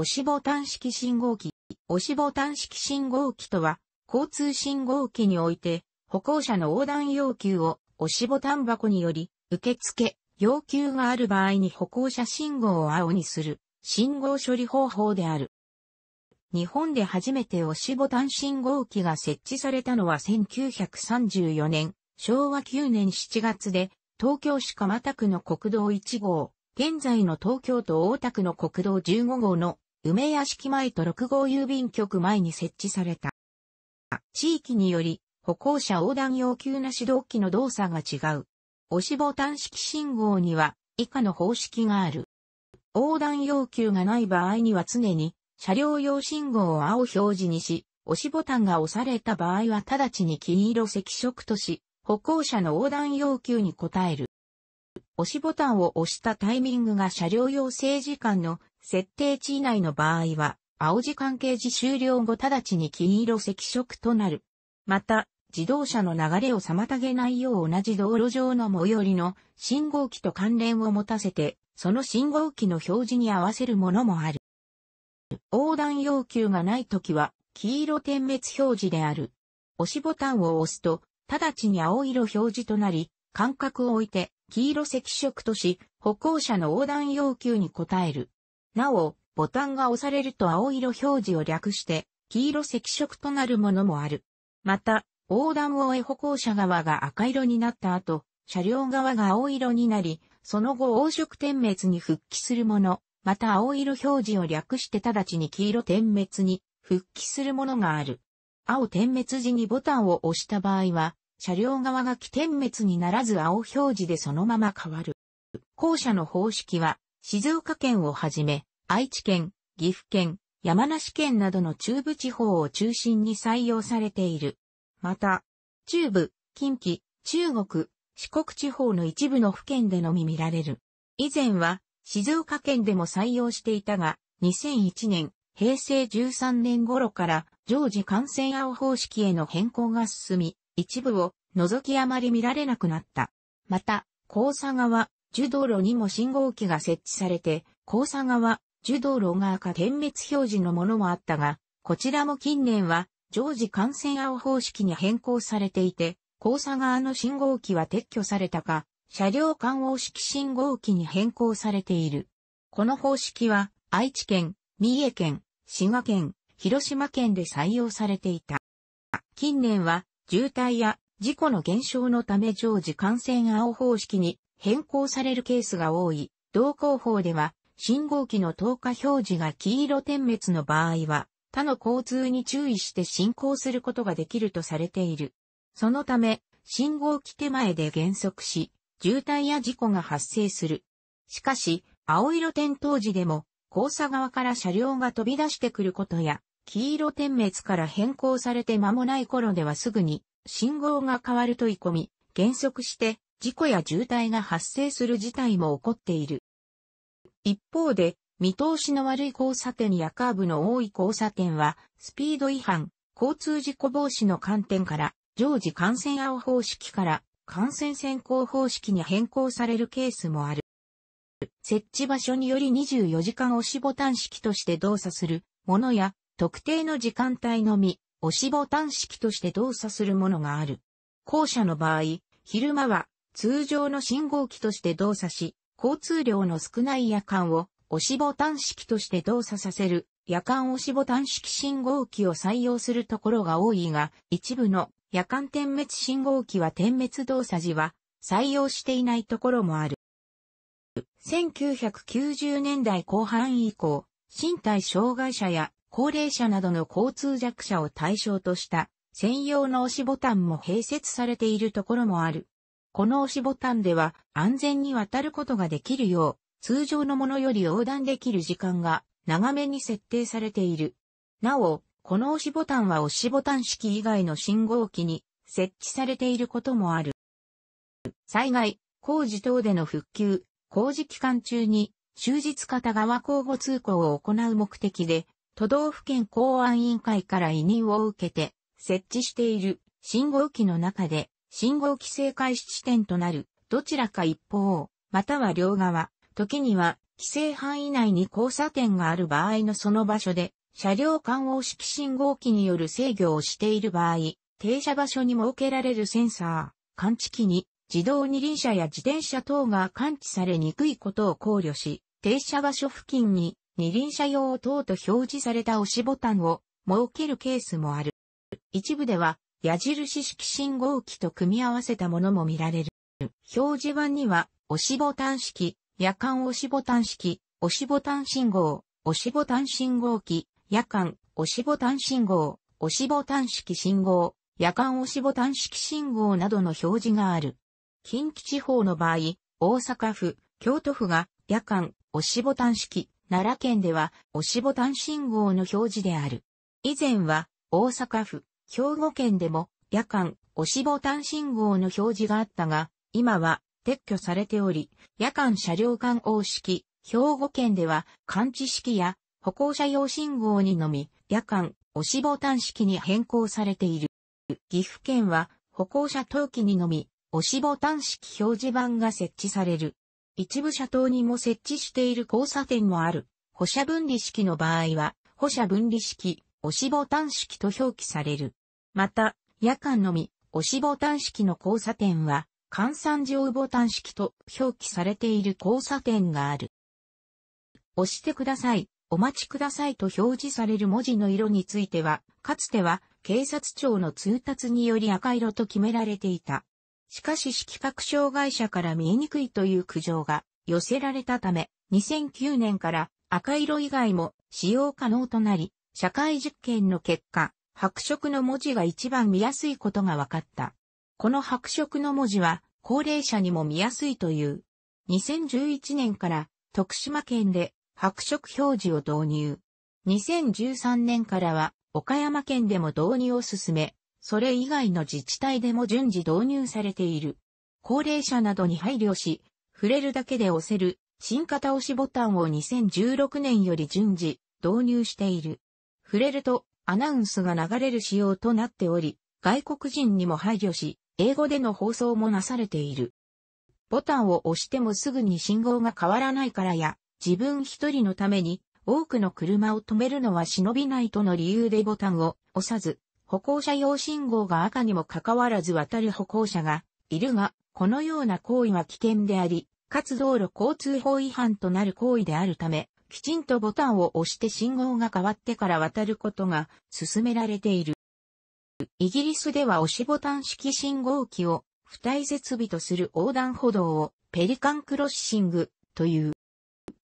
押しボタン式信号機。押しボタン式信号機とは、交通信号機において、歩行者の横断要求を押しボタン箱により、受付、要求がある場合に歩行者信号を青にする、信号処理方法である。日本で初めて押しボタン信号機が設置されたのは1934年、昭和9年7月で、東京市蒲田区の国道1号、現在の東京都大田区の国道15号の梅屋敷前と6号郵便局前に設置された。地域により歩行者横断要求な指導機の動作が違う。押しボタン式信号には以下の方式がある。横断要求がない場合には常に車両用信号を青表示にし、押しボタンが押された場合は直ちに金色赤色とし、歩行者の横断要求に応える。押しボタンを押したタイミングが車両用整時間の設定値以内の場合は、青時間計時終了後直ちに金色赤色となる。また、自動車の流れを妨げないよう同じ道路上の最寄りの信号機と関連を持たせて、その信号機の表示に合わせるものもある。横断要求がないときは、黄色点滅表示である。押しボタンを押すと、直ちに青色表示となり、間隔を置いて、黄色赤色とし、歩行者の横断要求に応える。なお、ボタンが押されると青色表示を略して、黄色赤色となるものもある。また、横断を終え歩行者側が赤色になった後、車両側が青色になり、その後黄色点滅に復帰するもの、また青色表示を略して直ちに黄色点滅に復帰するものがある。青点滅時にボタンを押した場合は、車両側が起点滅にならず青表示でそのまま変わる。後者の方式は、静岡県をはじめ、愛知県、岐阜県、山梨県などの中部地方を中心に採用されている。また、中部、近畿、中国、四国地方の一部の府県でのみ見られる。以前は静岡県でも採用していたが、2001年、平成13年頃から常時感染青方式への変更が進み、一部を除きあまり見られなくなった。また、交差側、樹道路にも信号機が設置されて、交差側側、樹道路が赤点滅表示のものもあったが、こちらも近年は常時感染青方式に変更されていて、交差側の信号機は撤去されたか、車両間応式信号機に変更されている。この方式は、愛知県、三重県、滋賀県、広島県で採用されていた。近年は、渋滞や事故の減少のため常時感染青方式に変更されるケースが多い。同行法では、信号機の透過表示が黄色点滅の場合は、他の交通に注意して進行することができるとされている。そのため、信号機手前で減速し、渋滞や事故が発生する。しかし、青色点灯時でも、交差側から車両が飛び出してくることや、黄色点滅から変更されて間もない頃ではすぐに信号が変わるとい込み、減速して事故や渋滞が発生する事態も起こっている。一方で、見通しの悪い交差点やカーブの多い交差点は、スピード違反、交通事故防止の観点から、常時感染青方式から感染先行方式に変更されるケースもある。設置場所により24時間押しボタン式として動作するものや、特定の時間帯のみ、押しボタン式として動作するものがある。後者の場合、昼間は通常の信号機として動作し、交通量の少ない夜間を押しボタン式として動作させる夜間押しボタン式信号機を採用するところが多いが、一部の夜間点滅信号機は点滅動作時は採用していないところもある。1990年代後半以降、身体障害者や高齢者などの交通弱者を対象とした専用の押しボタンも併設されているところもある。この押しボタンでは安全に渡ることができるよう通常のものより横断できる時間が長めに設定されている。なお、この押しボタンは押しボタン式以外の信号機に設置されていることもある。災害、工事等での復旧、工事期間中に終日片側交互通行を行う目的で、都道府県公安委員会から委任を受けて設置している信号機の中で信号規制開始地点となるどちらか一方、または両側、時には規制範囲内に交差点がある場合のその場所で、車両間応式信号機による制御をしている場合、停車場所に設けられるセンサー、感知器に自動二輪車や自転車等が感知されにくいことを考慮し、停車場所付近に二輪車用等と表示された押しボタンを設けるケースもある。一部では矢印式信号機と組み合わせたものも見られる。表示板には押しボタン式、夜間押しボタン式、押しボタン信号、押しボタン信号機、夜間、押しボタン信号、押しボタン式信号、夜間押しボタン式信号などの表示がある。近畿地方の場合、大阪府、京都府が夜間、押しボタン式、奈良県では押しボタン信号の表示である。以前は大阪府、兵庫県でも夜間、押しボタン信号の表示があったが、今は撤去されており、夜間車両間応式、兵庫県では感知式や歩行者用信号にのみ、夜間、押しボタン式に変更されている。岐阜県は歩行者登記にのみ、押しボタン式表示板が設置される。一部車頭にも設置している交差点もある。歩車分離式の場合は、歩車分離式、押しボタン式と表記される。また、夜間のみ、押しボタン式の交差点は、換算上ボタン式と表記されている交差点がある。押してください、お待ちくださいと表示される文字の色については、かつては警察庁の通達により赤色と決められていた。しかし色覚障害者から見えにくいという苦情が寄せられたため、2009年から赤色以外も使用可能となり、社会実験の結果、白色の文字が一番見やすいことが分かった。この白色の文字は高齢者にも見やすいという。2011年から徳島県で白色表示を導入。2013年からは岡山県でも導入を進め、それ以外の自治体でも順次導入されている。高齢者などに配慮し、触れるだけで押せる新型押しボタンを2016年より順次導入している。触れるとアナウンスが流れる仕様となっており、外国人にも配慮し、英語での放送もなされている。ボタンを押してもすぐに信号が変わらないからや、自分一人のために多くの車を止めるのは忍びないとの理由でボタンを押さず、歩行者用信号が赤にもかかわらず渡る歩行者がいるが、このような行為は危険であり、かつ道路交通法違反となる行為であるため、きちんとボタンを押して信号が変わってから渡ることが進められている。イギリスでは押しボタン式信号機を付帯設備とする横断歩道をペリカンクロッシングという。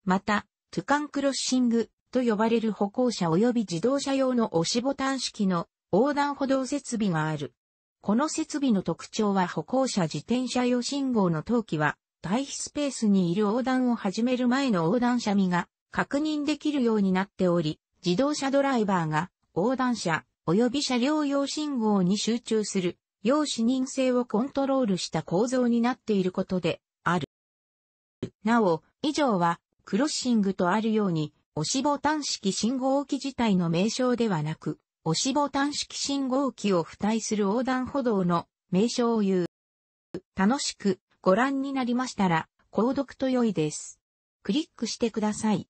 また、トゥカンクロッシングと呼ばれる歩行者及び自動車用の押しボタン式の横断歩道設備がある。この設備の特徴は歩行者自転車用信号の登記は、待避スペースにいる横断を始める前の横断者見が確認できるようになっており、自動車ドライバーが横断者及び車両用信号に集中する、要視認性をコントロールした構造になっていることである。なお、以上は、クロッシングとあるように、押しボタン式信号機自体の名称ではなく、押しボタン式信号機を付帯する横断歩道の名称を言う。楽しくご覧になりましたら、購読と良いです。クリックしてください。